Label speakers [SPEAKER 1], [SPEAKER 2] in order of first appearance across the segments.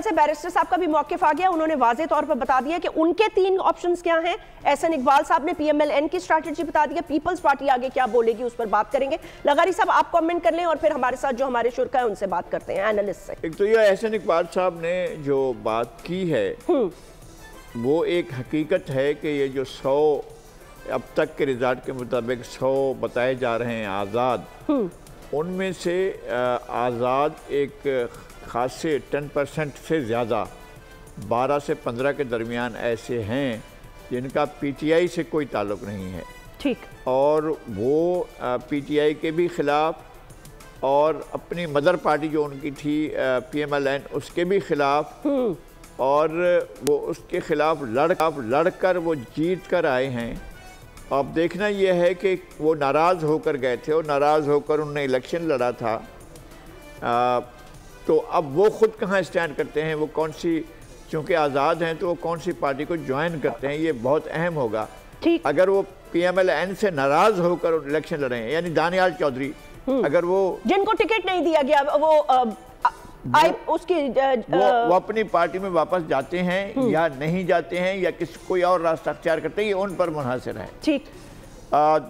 [SPEAKER 1] से बैरिस्टर साहब का भी मौकफ आ गया उन्होंने वाजे तौर पर बता दिया कि उनके तीन ऑप्शंस क्या हैं एहसन इकबाल साहब ने पीएमएलएन की स्ट्रैटेजी बता दी पीपल्स पार्टी आगे क्या बोलेगी उस पर बात करेंगे लगारी साहब आप कमेंट कर लें और फिर हमारे साथ जो हमारे शुरा है उनसे बात करते हैं एनालिस्ट से
[SPEAKER 2] एक तो ये एहसन इकबाल साहब ने जो बात की है
[SPEAKER 1] हम्म।
[SPEAKER 2] वो एक हकीकत है कि ये जो सौ अब तक के रिज़ल्ट के मुताबिक सौ बताए जा रहे हैं आज़ाद
[SPEAKER 1] हम्म।
[SPEAKER 2] उनमें से आज़ाद एक खासे टेन परसेंट से ज़्यादा बारह से पंद्रह के दरमियान ऐसे हैं जिनका पीटीआई से कोई ताल्लुक़ नहीं है।
[SPEAKER 1] ठीक।
[SPEAKER 2] और वो पीटीआई के भी ख़िलाफ़ और अपनी मदर पार्टी जो उनकी थी पीएमएलएन उसके भी ख़िलाफ़
[SPEAKER 1] हम्म।
[SPEAKER 2] और वो उसके ख़िलाफ़ लड़ लड़कर वो जीत कर आए हैं। अब देखना यह है कि वो नाराज़ होकर गए थे और नाराज़ होकर उन्होंने इलेक्शन लड़ा था। आ, तो अब वो ख़ुद कहाँ स्टैंड करते हैं? वो कौन सी चूँकि आज़ाद हैं तो वो कौन सी पार्टी को ज्वाइन करते हैं? ये बहुत अहम होगा।
[SPEAKER 1] ठीक।
[SPEAKER 2] अगर वो पी एम एल एन से नाराज़ होकर इलेक्शन लड़े हैं यानी दानियाल चौधरी अगर वो
[SPEAKER 1] जिनको टिकट नहीं दिया गया वो आई उसकी
[SPEAKER 2] वो, वो अपनी पार्टी में वापस जाते हैं या नहीं जाते हैं या किस कोई और रास्ता अख्तियार करते हैं ये उन पर मुनहसर है।
[SPEAKER 1] ठीक।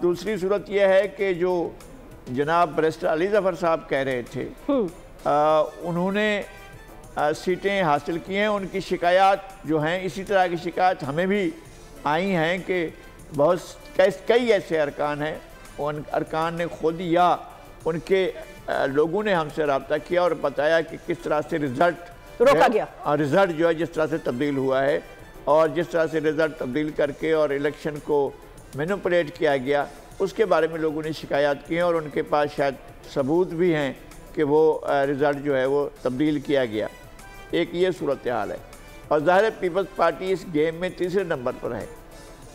[SPEAKER 2] दूसरी सूरत यह है कि जो जनाब बरिस्टर अली जफ़र साहब कह रहे थे आ, उन्होंने आ, सीटें हासिल की हैं उनकी शिकायत जो हैं इसी तरह की शिकायत हमें भी आई हैं कि बहुत कई ऐसे अरकान हैं उन अरकान ने खुद या उनके लोगों ने हमसे रबता किया और बताया कि किस तरह से रिज़ल्ट
[SPEAKER 1] रोका गया।
[SPEAKER 2] रिज़ल्ट जो है जिस तरह से तब्दील हुआ है और जिस तरह से रिज़ल्ट तब्दील करके और इलेक्शन को मैनुपलेट किया गया उसके बारे में लोगों ने शिकायत की हैं और उनके पास शायद सबूत भी हैं कि वो रिज़ल्ट जो है वो तब्दील किया गया। एक ये सूरत हाल है। और ज़ाहिर पीपल्स पार्टी इस गेम में तीसरे नंबर पर है।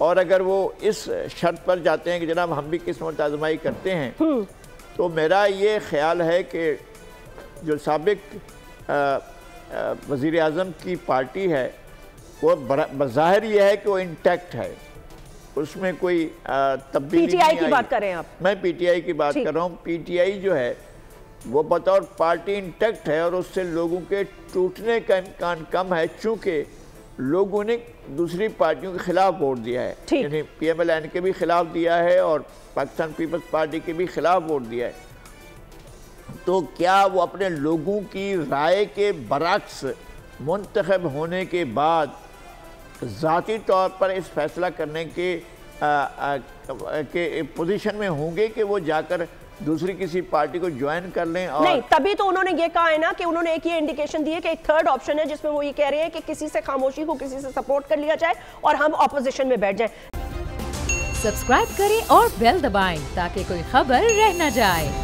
[SPEAKER 2] और अगर वो इस शर्त पर जाते हैं कि जनाब हम भी किस्मत आजमाई करते हैं
[SPEAKER 1] हम्म।
[SPEAKER 2] तो मेरा ये ख्याल है कि जो सबक वज़ी अजम की पार्टी है वो बज़ाहिर यह है कि वो इंटैक्ट है। उसमें कोई तब्दीली
[SPEAKER 1] पीटीआई की बात करें आप।
[SPEAKER 2] मैं पीटीआई की बात कर रहा हूँ। पीटीआई जो है वो बतौर पार्टी इंटैक्ट है और उससे लोगों के टूटने का इम्कान कम है चूँकि लोगों ने दूसरी पार्टियों के खिलाफ वोट दिया है। यानी पी एम एल एन के भी खिलाफ दिया है और पाकिस्तान पीपल्स पार्टी के भी खिलाफ वोट दिया है। तो क्या वो अपने लोगों की राय के बरक्स मंतखब होने के बाद ज़ाती तौर पर इस फैसला करने के आ, आ, के पोजीशन में होंगे कि वो जाकर दूसरी किसी पार्टी को ज्वाइन कर लें और
[SPEAKER 1] नहीं तभी तो उन्होंने ये कहा है ना कि उन्होंने एक ये इंडिकेशन दी है कि एक थर्ड ऑप्शन है जिसमें वो ये कह रहे हैं कि किसी से खामोशी को किसी से सपोर्ट कर लिया जाए और हम ऑपोजिशन में बैठ जाएँ।
[SPEAKER 3] सब्सक्राइब करें और बेल दबाएँ ताकि कोई खबर रह न जाए।